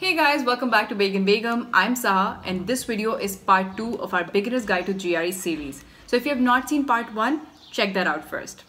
Hey guys, welcome back to Begum Begum. I'm Saha and this video is part 2 of our Beginner's Guide to GRE series. So if you have not seen part 1, check that out first.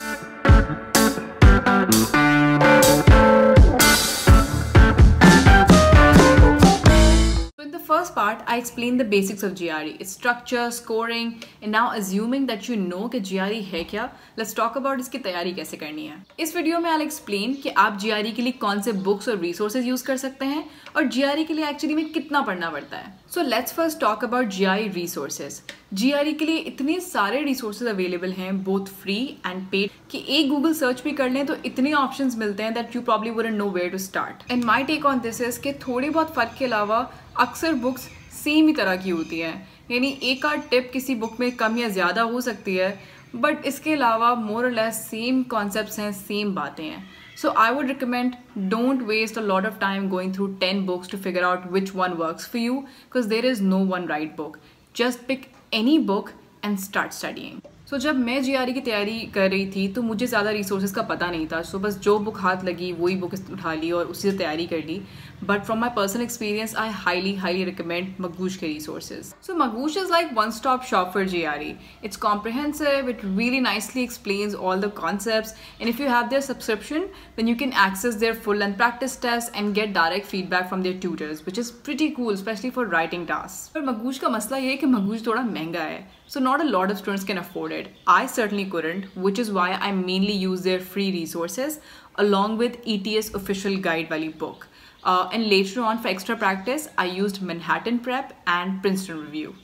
I explained the basics of GRE, its structure, scoring, and now assuming that you know कि GRE है क्या, let's talk about इसकी तैयारी कैसे करनी है। इस video में I'll explain कि आप GRE के लिए कौन से बुक्स और resources यूज़ कर सकते हैं और GRE के लिए एक्चुअली में कितना पढ़ना पड़ता है। So let's first talk about GRE resources. GRE के लिए इतने सारे रिसोर्सेज अवेलेबल हैं बोथ फ्री एंड पेड कि एक गूगल सर्च भी कर लें तो इतने ऑप्शंस मिलते हैं that you probably wouldn't know where to start and my take on this is कि थोड़े बहुत फ़र्क के अलावा अक्सर बुक्स सेम ही तरह की होती है। यानी एक आध टिप किसी बुक में कम या ज़्यादा हो सकती है बट इसके अलावा मोर लेस सेम कॉन्सेप्ट हैं सेम बातें हैं। So I would recommend don't waste a lot of time going through ten books to figure out which one work for you because there is no one right book just pick any book and start studying so so, जब मैं जी की तैयारी कर रही थी तो मुझे ज़्यादा रिसोर्सेज का पता नहीं था। सो so, बस जो बुक हाथ लगी वही बुक उठा ली और उसी से तैयारी कर ली। But from my personal experience I highly highly recommend Magoosh के resources so Magoosh is like one stop shop for G R E it's comprehensive it really nicely explains all the concept and if you have their subscription then you can access their full and practice test and get direct feedback from their tutors which is pretty cool specially for writing task पर Magoosh का मसला ये है कि मगूश थोड़ा महँगा है। So not a lot of students can afford it. I certainly couldn't, which is why I mainly use their free resources along with ETS official guide value book. Uh, and later on for extra practice, I used Manhattan Prep and Princeton Review.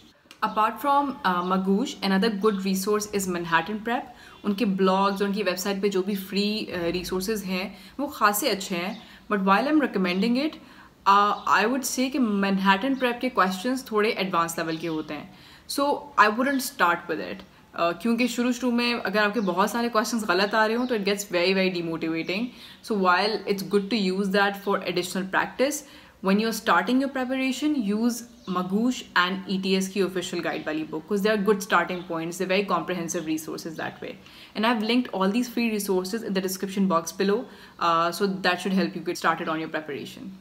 Apart from uh, Magoosh, another good resource is Manhattan Prep. उनके blogs उनकी website पे जो भी free resources uh, हैं वो खासे अच्छे हैं but while I am recommending it I would say कि मैनहैटन प्रेप के क्वेश्चंस थोड़े एडवांस लेवल के होते हैं so I wouldn't start with क्योंकि शुरू शुरू में अगर आपके बहुत सारे क्वेश्चंस गलत आ रहे हो तो it gets very very demotivating so while it's good to use that for additional practice when you are starting your preparation use Magoosh and E T S की ऑफिशियल गाइड वाली book because they are good starting point the very comprehensive resources that way and I have linked all these free resource in the description box below so that should help you get started on your preparation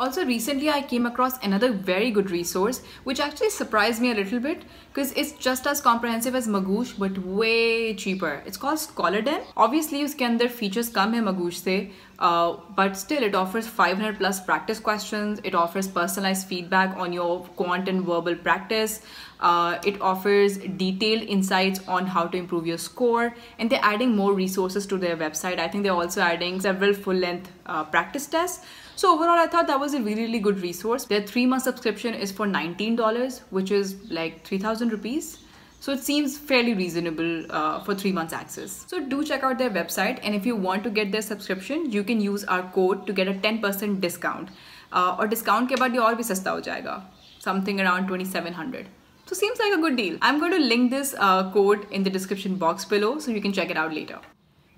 Also recently I came across another very good resource which actually surprised me a little bit because it's just as comprehensive as Magoosh but way cheaper. It's called Scholarden. Obviously उसके अंदर features कम है Magoosh से uh, but still it offers 500 plus practice questions. It offers personalized feedback on your quant and verbal practice. Uh, it offers detailed insights on how to improve your score and they're adding more resources to their website. I think they're also adding several full-length uh, practice tests. So overall, I thought that was a really, really good resource. Their three month subscription is for $19, which is like 3,000 rupees. So it seems fairly reasonable uh, for three months access. So do check out their website. And if you want to get their subscription, you can use our code to get a 10% discount. Uh, or discount के बाद ये और भी सस्ता हो जाएगा. Something around 2700. So seems like a good deal. I'm going to link this uh, code in the description box below so you can check it out later.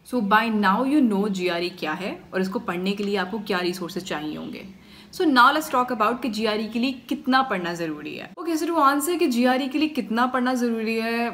So by now you know G क्या है और इसको पढ़ने के लिए आपको क्या resources चाहिए होंगे so now let's talk about कि जी के लिए कितना पढ़ना ज़रूरी है। ओके सो टू आंसर कि जी के लिए कितना पढ़ना ज़रूरी है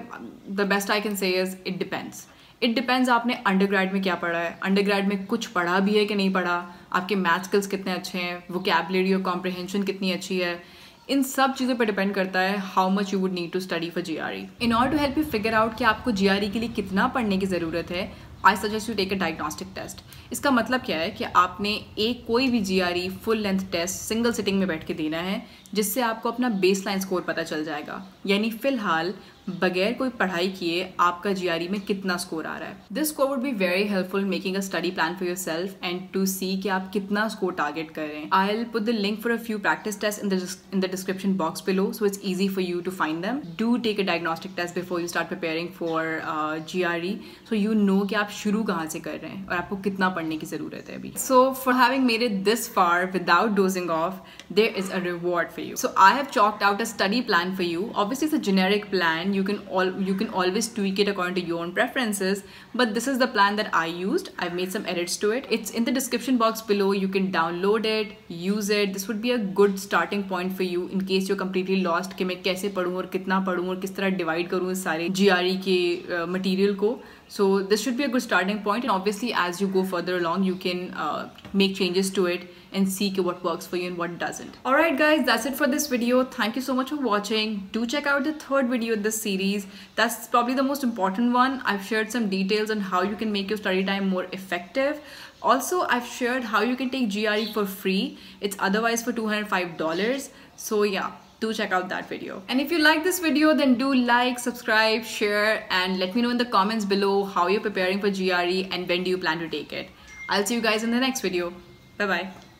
the best I can say is it depends it depends आपने अंडर में क्या पढ़ा है। अंडर में कुछ पढ़ा भी है कि नहीं पढ़ा? आपके मैथ स्किल्स कितने अच्छे हैं? वो कैबलेरी और कॉम्प्रिहेंशन कितनी अच्छी है? इन सब चीज़ों पर डिपेंड करता है how much you would need to study for G R in order to help you figure out कि आपको जी आर के लिए कितना पढ़ने की ज़रूरत है I suggest you take a diagnostic test इसका मतलब क्या है कि आपने एक कोई भी G full length test single sitting में बैठ के देना है, जिससे आपको अपना बेस लाइन स्कोर पता चल जाएगा। यानी फ़िलहाल बगैर कोई पढ़ाई किए आपका जीआरई में कितना स्कोर आ रहा है? This score would be very helpful making a study plan for yourself and to see कि आप कितना स्कोर टारगेट कर रहे हैं। I'll put the link for a few practice test in the description box below so it's easy for you to find them do take a diagnostic test before you start preparing for G R E so you know कि आप शुरू कहाँ से कर रहे हैं और आपको कितना पढ़ने की ज़रूरत है अभी। So for having made it this far without dozing off there is a reward for you so I have chalked out a study plan for you. Obviously, it's a generic plan you can all you you can always tweak it according to your own preferences but this is the plan that I used I've made some edits to it it's in the description box below you can download it use it this would be a good starting point for you in case you're completely lost कि मैं कैसे पढ़ूँ और कितना पढ़ूँ और किस तरह divide करूँ इस सारे जी के मटीरियल को So this should be a good starting point and obviously as you go further along you can uh, make changes to it and see what works for you and what doesn't. Alright guys, that's it for this video. Thank you so much for watching. Do check out the third video in this series. That's probably the most important one. I've shared some details on how you can make your study time more effective. Also, I've shared how you can take GRE for free. It's otherwise for $205. So yeah, do check out that video. And if you like this video, then do like, subscribe, share, and let me know in the comments below how you're preparing for GRE and when do you plan to take it. I'll see you guys in the next video. Bye-bye.